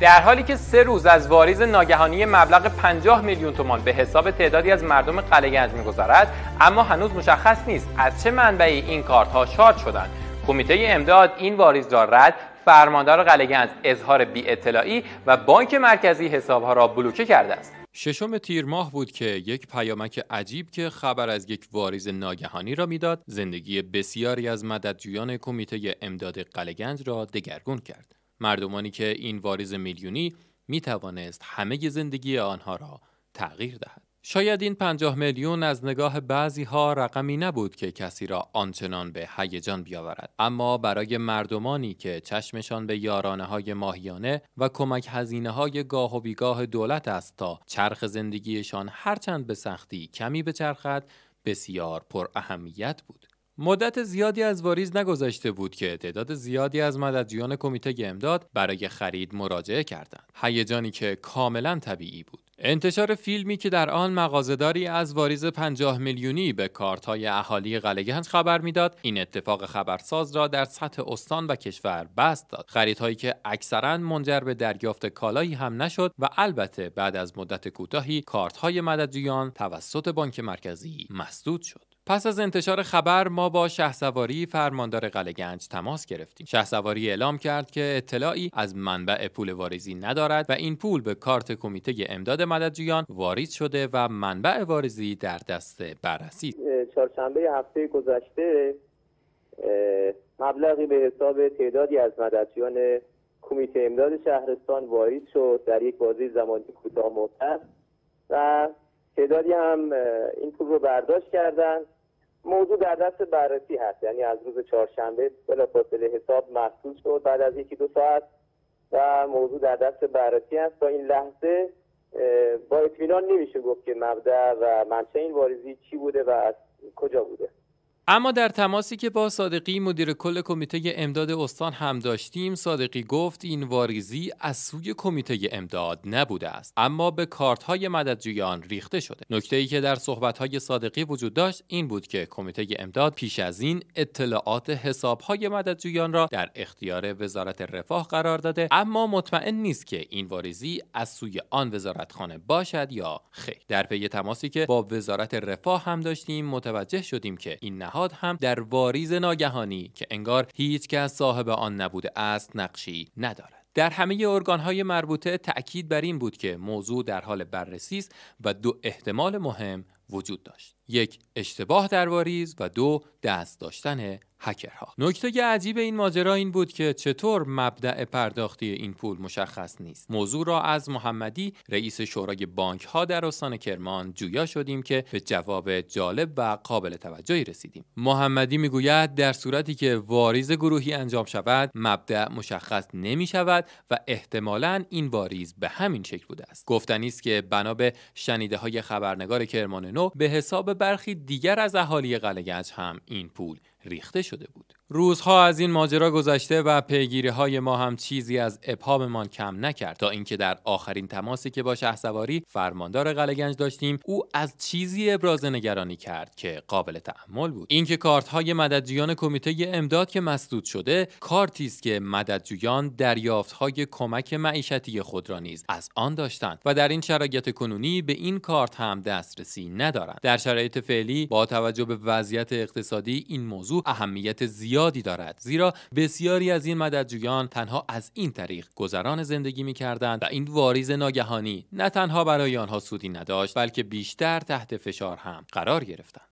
در حالی که سه روز از واریز ناگهانی مبلغ 50 میلیون تومان به حساب تعدادی از مردم قلهگنج میگذرد اما هنوز مشخص نیست از چه منبعی این کارتها شارژ شدند. کمیته امداد این واریز را رد فرماندار قلهگنج اظهار بی اطلاعی و بانک مرکزی حسابها را بلوکه کرده است. ششم تیر ماه بود که یک پیامک عجیب که خبر از یک واریز ناگهانی را می‌داد زندگی بسیاری از مددجویان کمیته امداد قلهگنج را دگرگون کرد. مردمانی که این واریز میلیونی می توانست همه زندگی آنها را تغییر دهد. شاید این پنجاه میلیون از نگاه بعضی ها رقمی نبود که کسی را آنچنان به هیجان بیاورد. اما برای مردمانی که چشمشان به یارانه های ماهیانه و کمک هزینه های گاه و بیگاه دولت است تا چرخ زندگیشان هرچند به سختی کمی بچرخد بسیار پر اهمیت بود. مدت زیادی از واریز نگذشته بود که تعداد زیادی از مددجویان کمیته امداد برای خرید مراجعه کردند. هیجانی که کاملا طبیعی بود. انتشار فیلمی که در آن مغازهداری از واریز 50 میلیونی به کارتهای اهالی قلهگنج خبر می‌داد این اتفاق خبرساز را در سطح استان و کشور بست داد. خریدهایی که اکثرا منجر به دریافت کالایی هم نشد و البته بعد از مدت کوتاهی کارتهای مددجویان توسط بانک مرکزی مسدود شد. پس از انتشار خبر ما با شهسواری فرماندار قلهگنج تماس گرفتیم. شهسواری اعلام کرد که اطلاعی از منبع پول واریزی ندارد و این پول به کارت کمیته امداد مددجویان واریز شده و منبع واریزی در دست بررسی. چهارشنبه هفته گذشته مبلغی به حساب تعدادی از مددجویان کمیته امداد شهرستان واریز شد در یک بازی زمانی کوتاه مدت و تعدادی هم این پول رو برداشت کردند موضوع در دست بررسی هست. یعنی از روز چهارشنبه بلافاصله حساب محصول شد. بعد از یکی دو ساعت و موضوع در دست بررسی هست. تا این لحظه با اطمینان نمیشه گفت که مبدع و منشه این واریزی چی بوده و از کجا بوده. اما در تماسی که با صادقی مدیر کل کمیته امداد استان هم داشتیم صادقی گفت این واریزی از سوی کمیته امداد نبوده است. اما به کارت های مددجویان ریخته شده. نکته ای که در صحبت های صادقی وجود داشت این بود که کمیته امداد پیش از این اطلاعات حساب های مددجویان را در اختیار وزارت رفاه قرار داده. اما مطمئن نیست که این واریزی از سوی آن وزارتخانه باشد یا خیر. در پی تماسی که با وزارت رفاه هم داشتیم متوجه شدیم که این هم در واریز ناگهانی که انگار هیچ کس صاحب آن نبوده است نقشی ندارد. در همه ارگانهای مربوطه تأکید بر این بود که موضوع در حال بررسی است و دو احتمال مهم وجود داشت. یک اشتباه در واریز و دو دست داشتن هکرها. نکته عجیب این ماجرا این بود که چطور مبدع پرداختی این پول مشخص نیست. موضوع را از محمدی رئیس شورای بانک ها در استان کرمان جویا شدیم که به جواب جالب و قابل توجهی رسیدیم. محمدی می‌گوید در صورتی که واریز گروهی انجام شود مبدع مشخص نمی شود و احتمالا این واریز به همین شکل بوده است. گفتنی است که بنا به شنیده های خبرنگار کرمان نو به حساب برخی دیگر از اهالی قلهگنج هم این پول. ریخته شده بود. روزها از این ماجرا گذشته و پیگیری های ما هم چیزی از ابهاممان کم نکرد. تا اینکه در آخرین تماسی که با شهسواری فرماندار قلهگنج داشتیم او از چیزی ابراز نگرانی کرد که قابل تحمل بود. اینکه کارت های مددجویان کمیته امداد که مسدود شده کارتی است که مددجویان دریافت های کمک معیشتی خود را نیز از آن داشتند و در این شرایط کنونی به این کارت هم دسترسی ندارند. در شرایط فعلی با توجه به وضعیت اقتصادی این موضوع اهمیت زیاد زیادی دارد. زیرا بسیاری از این مددجویان تنها از این طریق گذران زندگی می کردند و این واریز ناگهانی نه تنها برای آنها سودی نداشت بلکه بیشتر تحت فشار هم قرار گرفتند.